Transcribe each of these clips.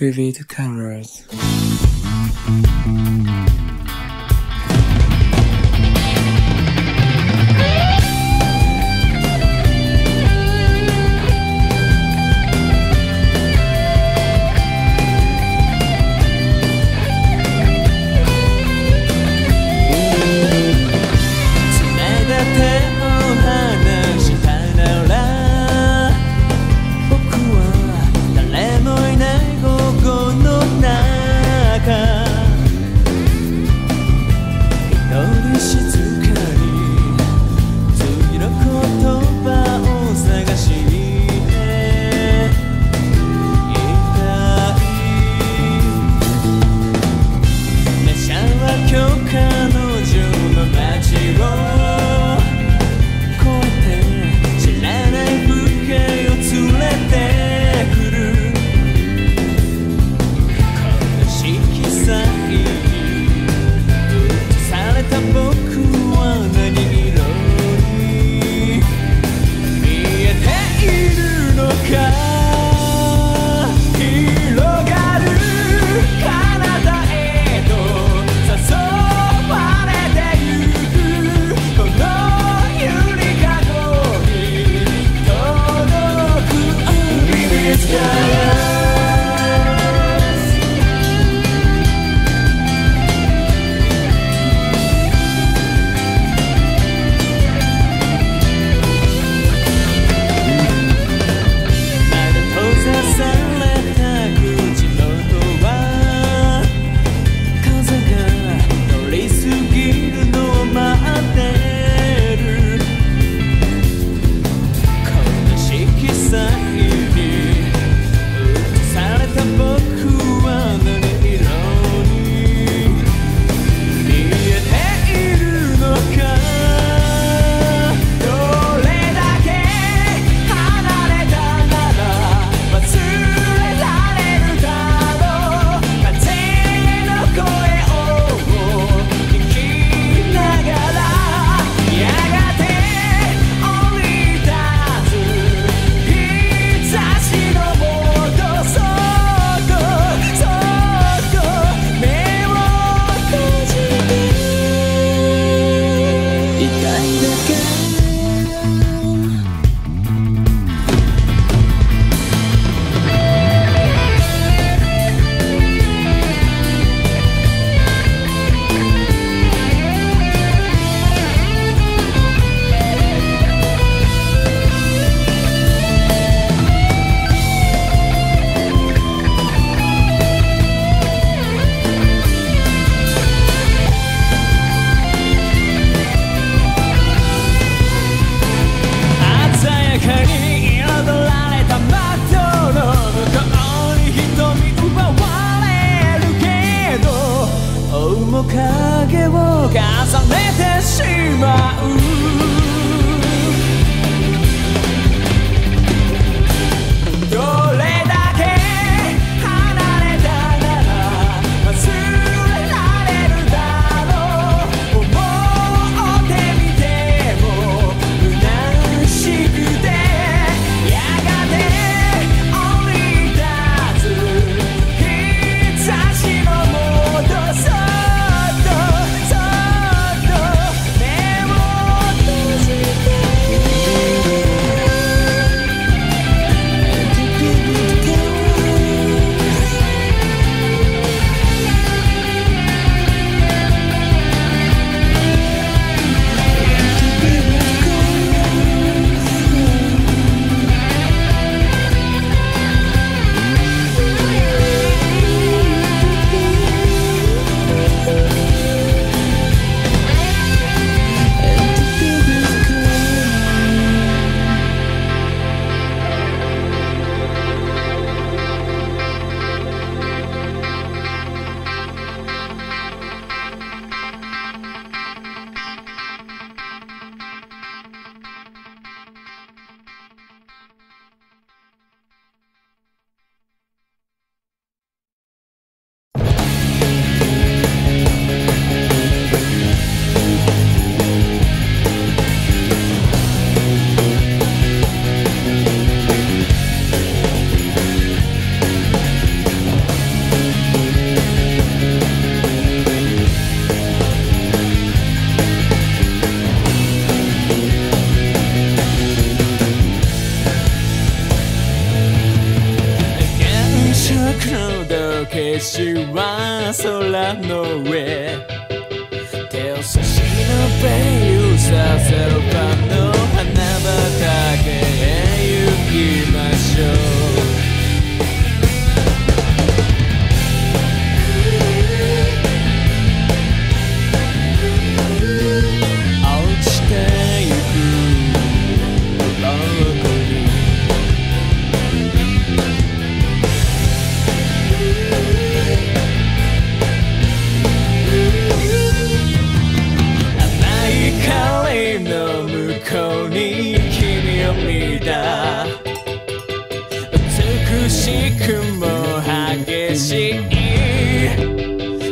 privy to cameras.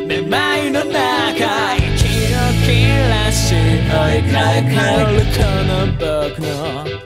めまいの中息を切らし追いかかるこの僕の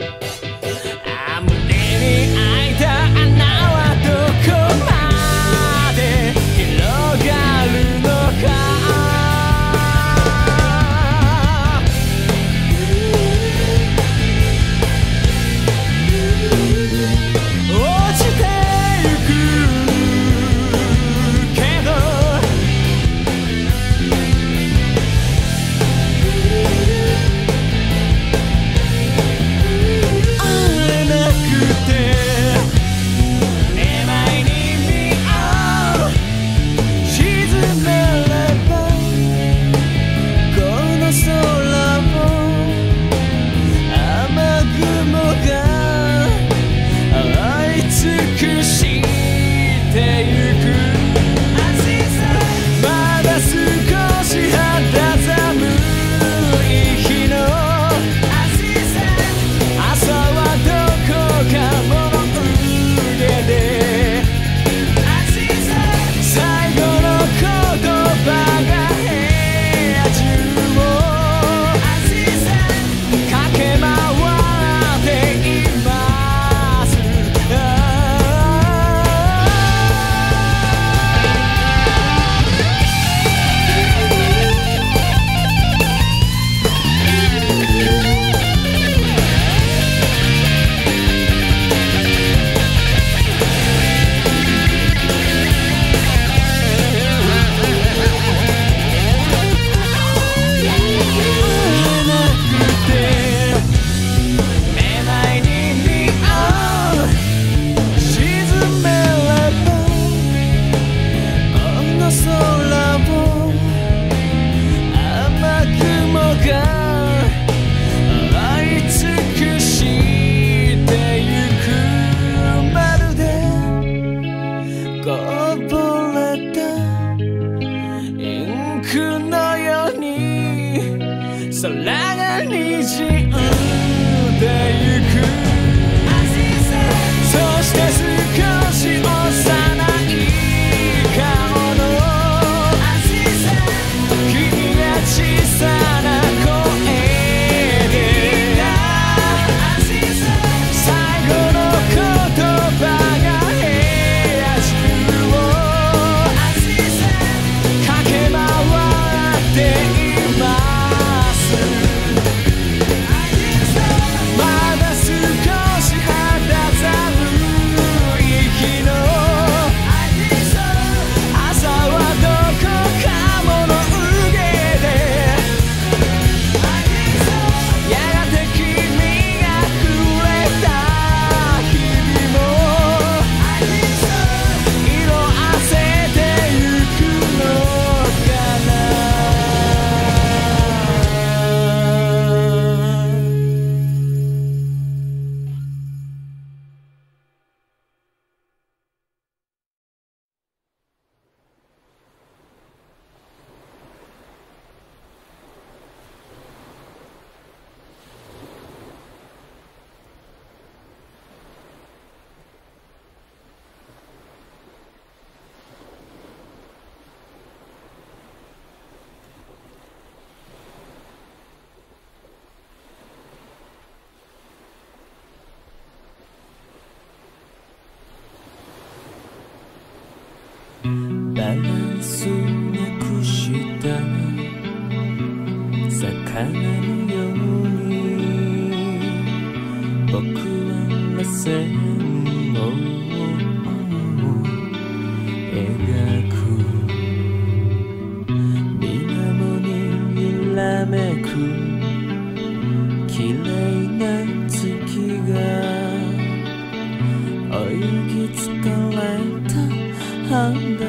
around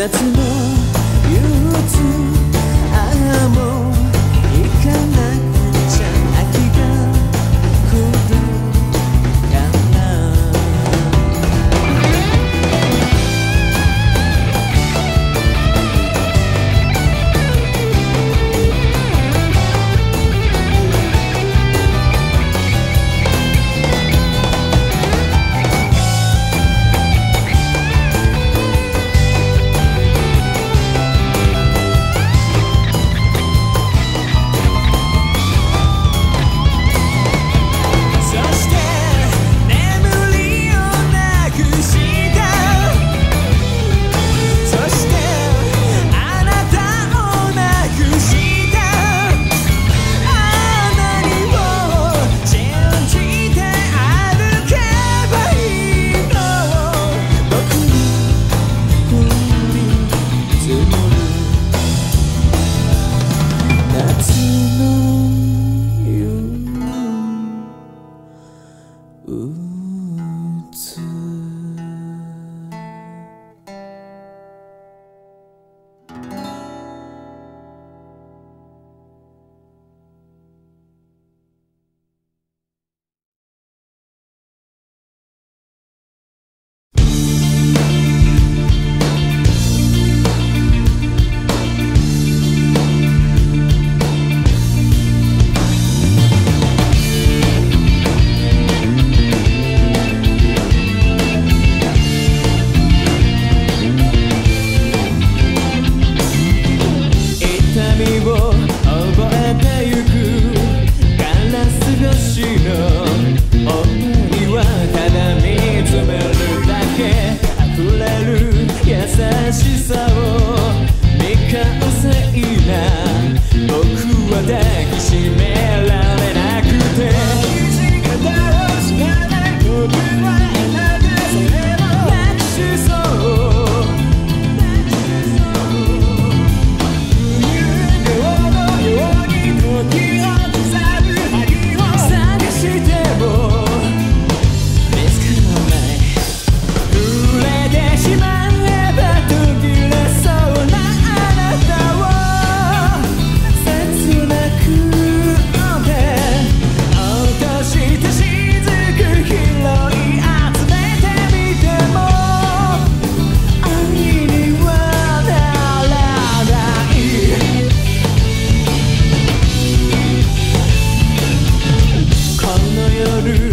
夏の bienvenue.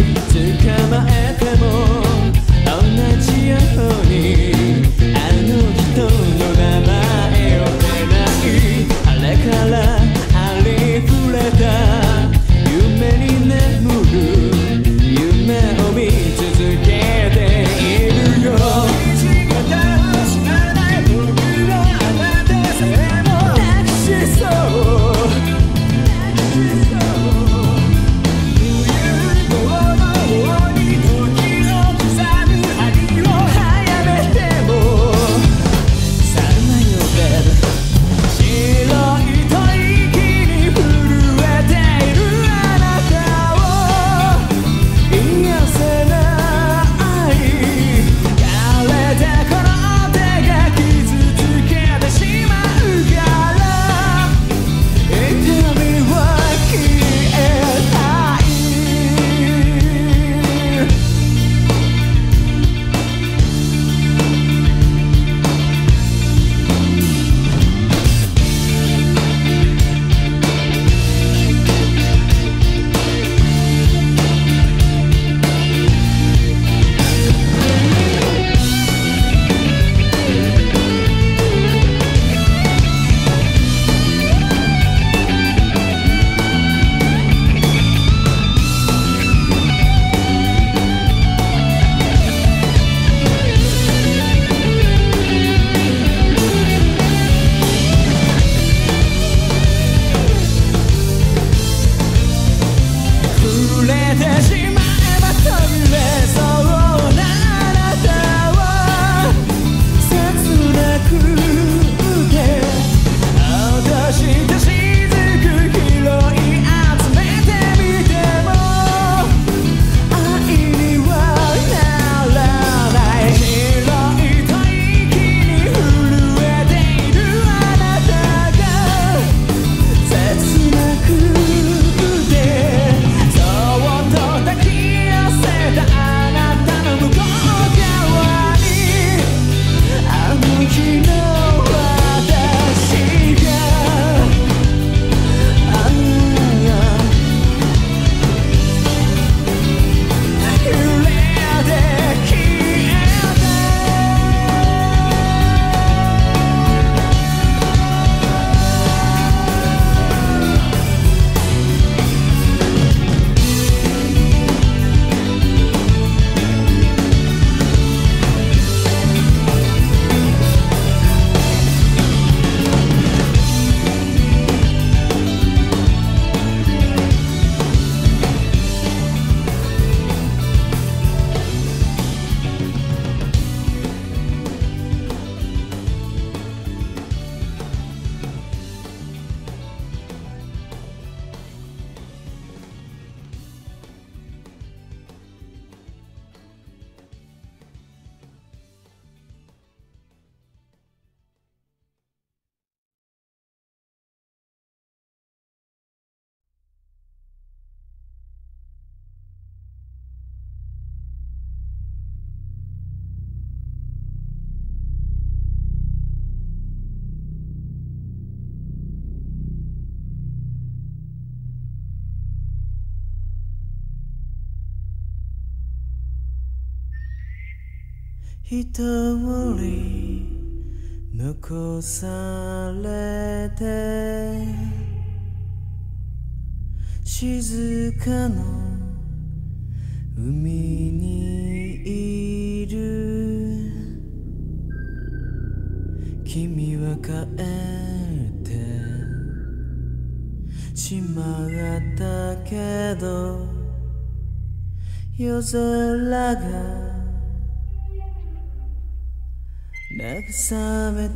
一人残されて静かな海にいる君は帰ってしまったけど夜空が慰め